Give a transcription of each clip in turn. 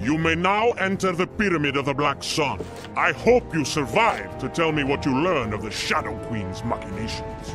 You may now enter the Pyramid of the Black Sun. I hope you survive to tell me what you learn of the Shadow Queen's machinations.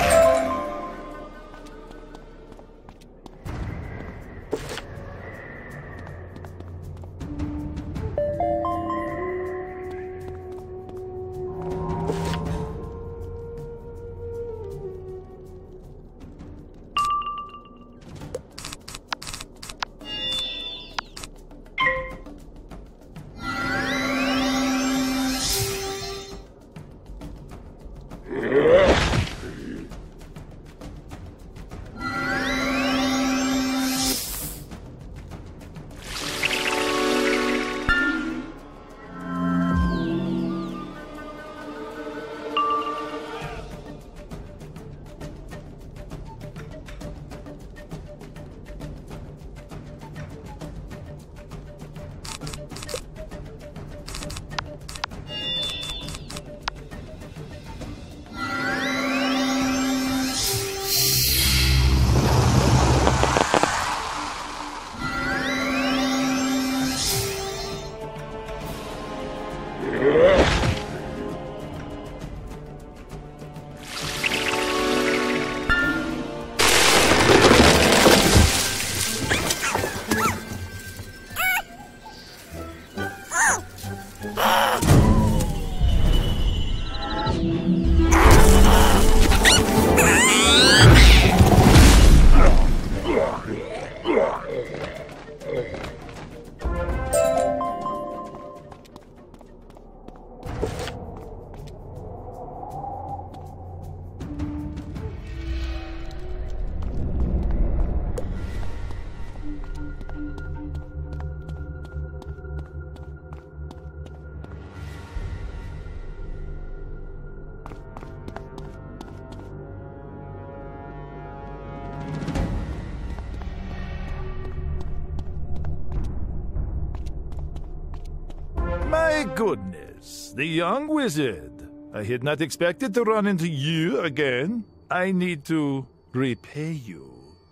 My goodness, the young wizard. I had not expected to run into you again. I need to repay you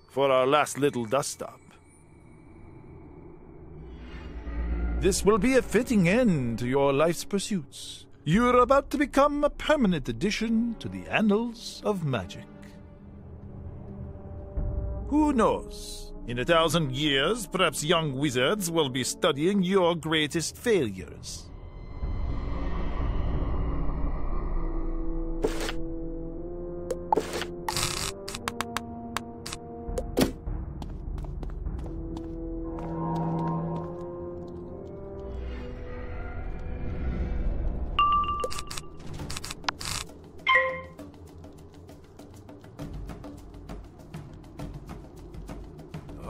for our last little dust up. This will be a fitting end to your life's pursuits. You are about to become a permanent addition to the annals of magic. Who knows? In a thousand years, perhaps young wizards will be studying your greatest failures.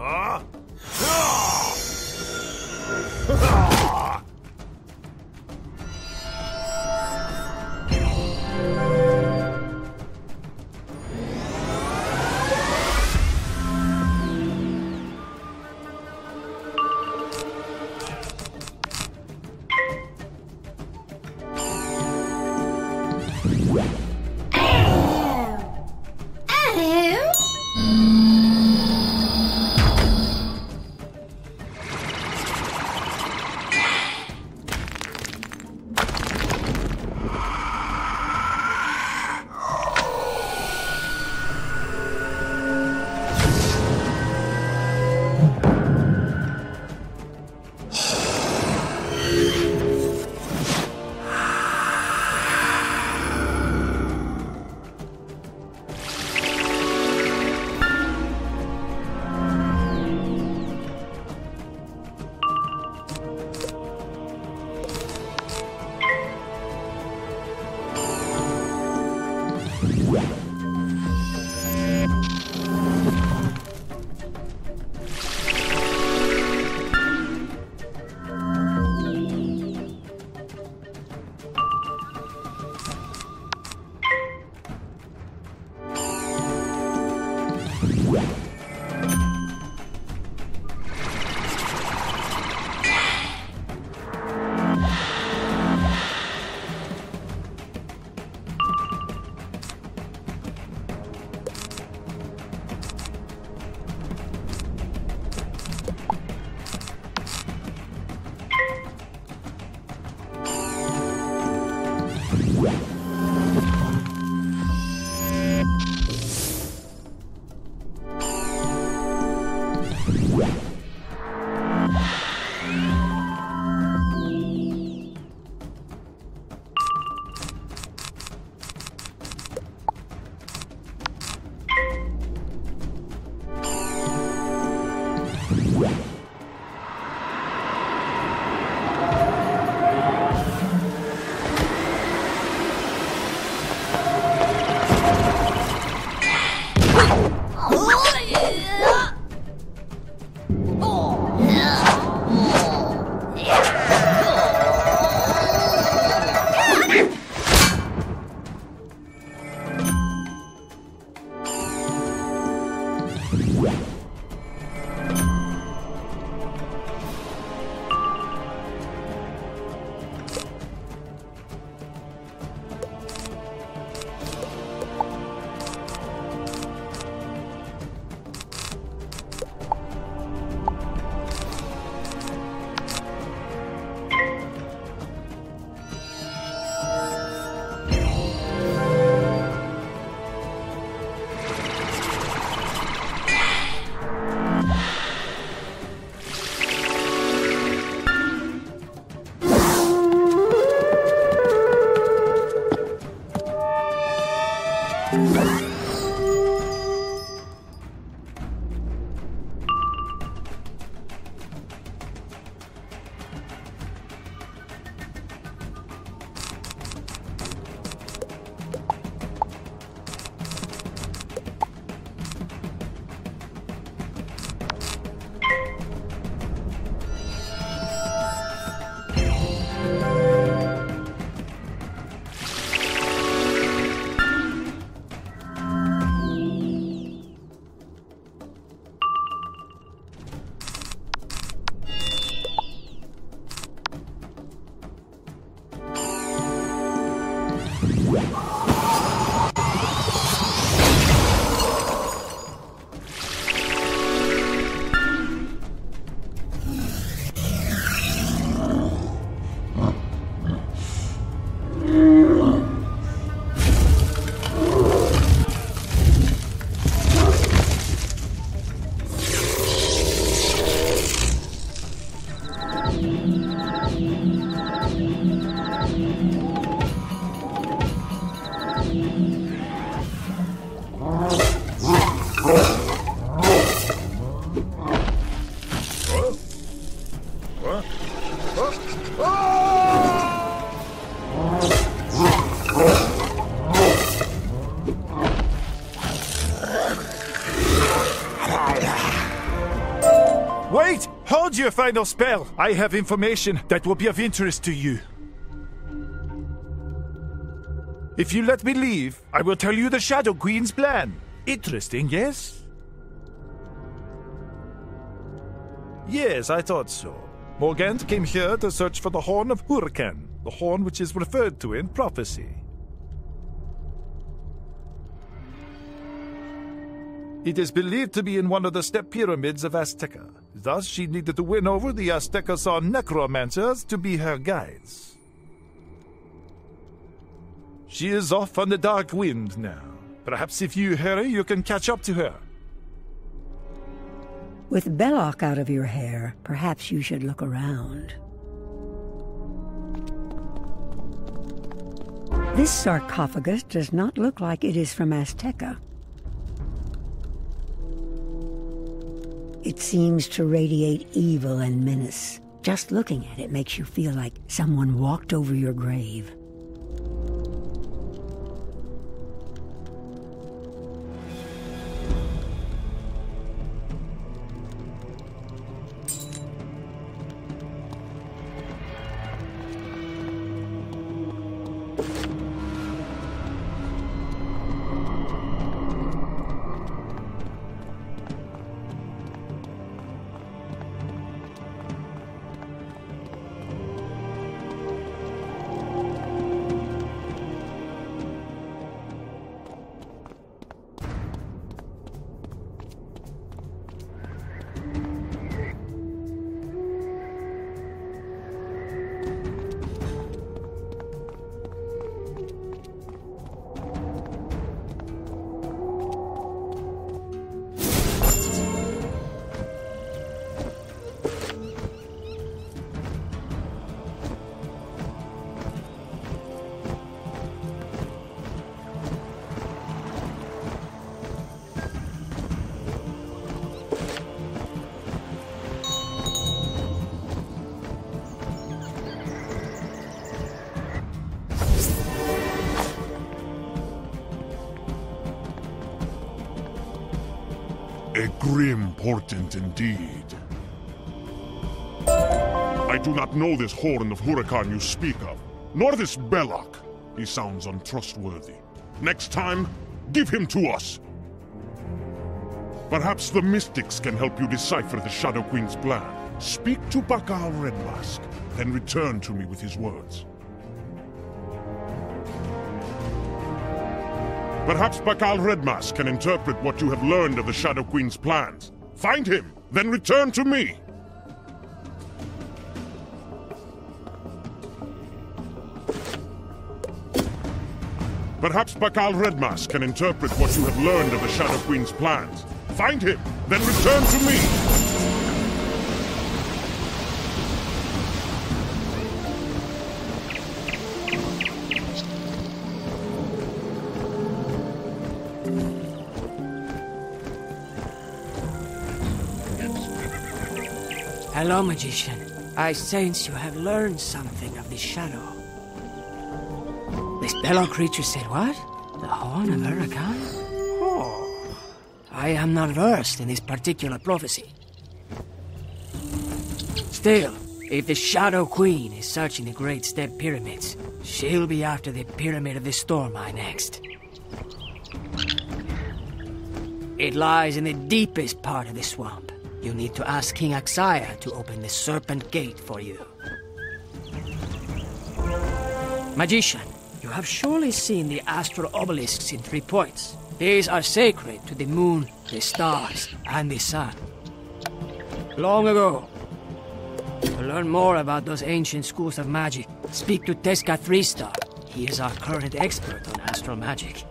ああ。Wow. Your final spell! I have information that will be of interest to you. If you let me leave, I will tell you the Shadow Queen's plan. Interesting, yes? Yes, I thought so. Morganthe came here to search for the Horn of Hurakan, the horn which is referred to in prophecy. It is believed to be in one of the step pyramids of Azteca. Thus, she needed to win over the Aztecosaur necromancers to be her guides. She is off on the dark wind now. Perhaps if you hurry, you can catch up to her. With Belloc out of your hair, perhaps you should look around. This sarcophagus does not look like it is from Azteca. It seems to radiate evil and menace. Just looking at it makes you feel like someone walked over your grave. A grim portent indeed. I do not know this Horn of Hurakan you speak of, nor this Belloc. He sounds untrustworthy. Next time, give him to us. Perhaps the Mystics can help you decipher the Shadow Queen's plan. Speak to Bakal Redmask, then return to me with his words. Perhaps Bakal Redmask can interpret what you have learned of the Shadow Queen's plans. Find him, then return to me. Perhaps Bakal Redmask can interpret what you have learned of the Shadow Queen's plans. Find him, then return to me. Hello, magician. I sense you have learned something of the shadow. This fellow creature said what? The horn of Hurakan? Oh. I am not versed in this particular prophecy. Still, if the Shadow Queen is searching the Great Step Pyramids, she'll be after the Pyramid of the Storm Eye next. It lies in the deepest part of the swamp. You need to ask King Axaya to open the Serpent Gate for you. Magician, you have surely seen the astral obelisks in three points. These are sacred to the moon, the stars, and the sun. Long ago, to learn more about those ancient schools of magic, speak to Teska. He is our current expert on astral magic.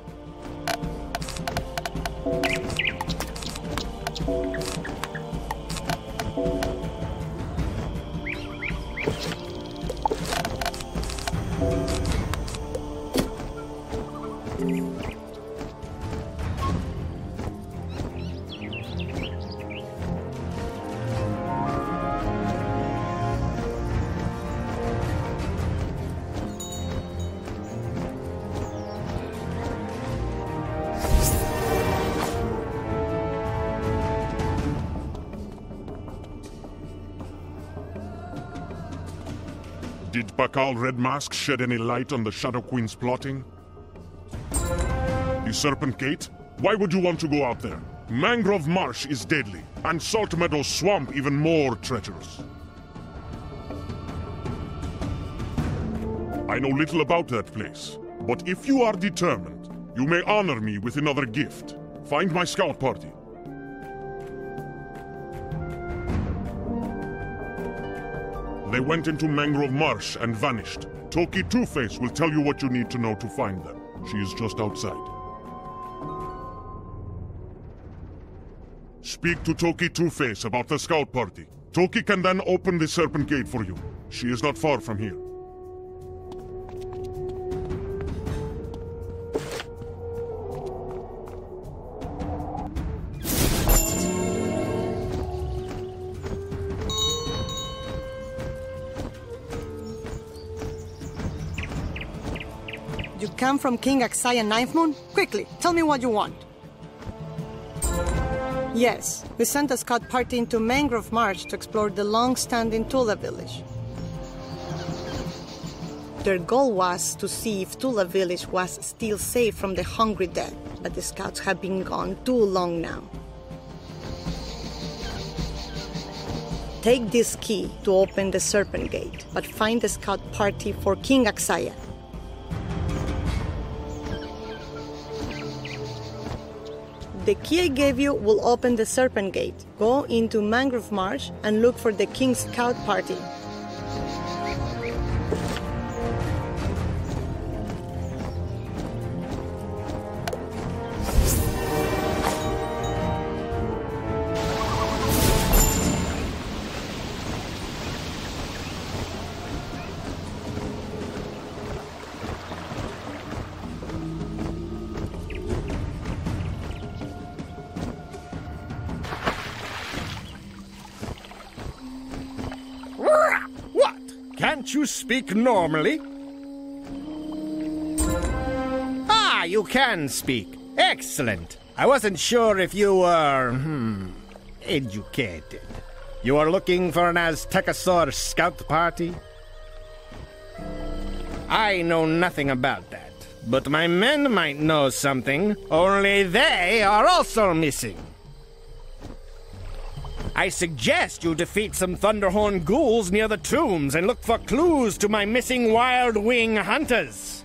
Did Bakal Redmask shed any light on the Shadow Queen's plotting? The Serpent Gate? Why would you want to go out there? Mangrove Marsh is deadly, and Salt Meadow Swamp even more treacherous. I know little about that place, but if you are determined, you may honor me with another gift. Find my scout party. They went into Mangrove Marsh and vanished. Toki Two-Face will tell you what you need to know to find them. She is just outside. Speak to Toki Two-Face about the scout party. Toki can then open the Serpent Gate for you. She is not far from here. You come from King Axaya Ninth Moon? Quickly, tell me what you want. Yes, we sent a scout party into Mangrove Marsh to explore the long-standing Tula village. Their goal was to see if Tula village was still safe from the hungry dead, but the scouts have been gone too long now. Take this key to open the Serpent Gate, but find the scout party for King Axaya. The key I gave you will open the Serpent Gate. Go into Mangrove Marsh and look for the King's Scout Party. Speak normally? Ah, you can speak. Excellent. I wasn't sure if you were, hmm, educated. You are looking for an Aztecosaur scout party? I know nothing about that, but my men might know something, only they are also missing. I suggest you defeat some Thunderhorn ghouls near the tombs and look for clues to my missing Wild Wing hunters.